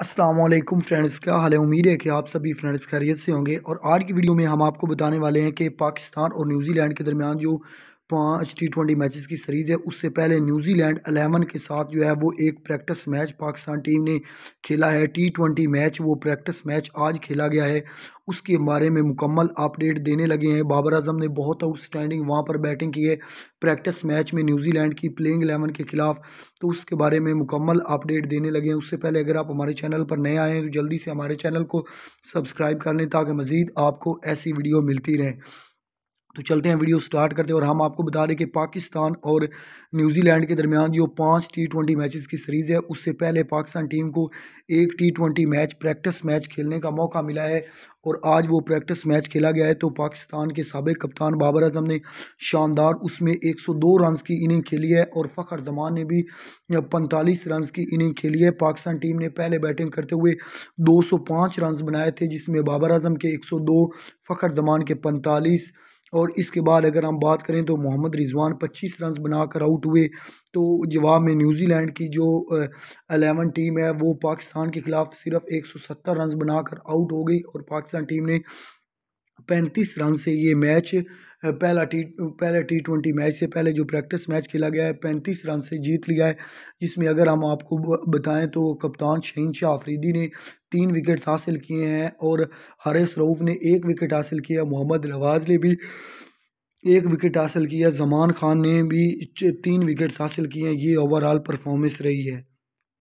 Aslam friends क्या हाल है? उम्मीद है कि आप सभी फ्रेंड्स खैरियत से होंगे। और आज की वीडियो में हम आपको बताने वाले हैं कि पाकिस्तान और न्यूजीलैंड के दरमियान जो पाँच टी ट्वेंटी मैचेस की सीरीज़ है। उससे पहले न्यूजीलैंड अलेवन के साथ जो है वो एक प्रैक्टिस मैच पाकिस्तान टीम ने खेला है। टी ट्वेंटी मैच वो प्रैक्टिस मैच आज खेला गया है। उसके बारे में मुकम्मल अपडेट देने लगे हैं। बाबर आज़म ने बहुत आउटस्टैंडिंग वहाँ पर बैटिंग की है। प्रैक्टिस मैच में न्यूजीलैंड की प्लेइंग एलेवन के ख़िलाफ़ तो उसके बारे में मुकम्मल अपडेट देने लगे हैं। उससे पहले अगर आप हमारे चैनल पर नए आए हैं तो जल्दी से हमारे चैनल को सब्सक्राइब कर लें ताकि मज़ीद आपको ऐसी वीडियो मिलती रहे। तो चलते हैं वीडियो स्टार्ट करते हैं और हम आपको बता दें कि पाकिस्तान और न्यूजीलैंड के दरमियान जो पाँच टी ट्वेंटी मैचेस की सीरीज़ है, उससे पहले पाकिस्तान टीम को एक T twenty match practice match खेलने का मौका मिला है और आज वो प्रैक्टिस मैच खेला गया है। तो पाकिस्तान के सबक कप्तान बाबर अजम ने शानदार उसमें 102 रन की इनिंग खेली है और फ़खर जमान ने भी पैंतालीस रन की इनिंग खेली है। पाकिस्तान टीम ने पहले बैटिंग करते हुए 205 रन बनाए थे, जिसमें बाबर अजम के 102 फ़खर जमान के पैंतालीस और इसके बाद अगर हम बात करें तो मोहम्मद रिजवान 25 रन बनाकर आउट हुए। तो जवाब में न्यूजीलैंड की जो अलेवन टीम है, वो पाकिस्तान के ख़िलाफ़ सिर्फ़ 170 रन बनाकर आउट हो गई और पाकिस्तान टीम ने पैंतीस रन से ये मैच, पहला टी, पहले टी ट्वेंटी मैच से पहले जो प्रैक्टिस मैच खेला गया है, पैंतीस रन से जीत लिया है, जिसमें अगर हम आपको बताएँ तो कप्तान शहीन शाह आफरीदी ने तीन विकेट हासिल किए हैं और हारिस रऊफ़ ने एक विकेट हासिल किया, मोहम्मद नवाज़ ने भी एक विकेट हासिल किया, जमान खान ने भी तीन विकेट्स हासिल किए हैं, ये ओवरऑल परफॉर्मेंस रही है।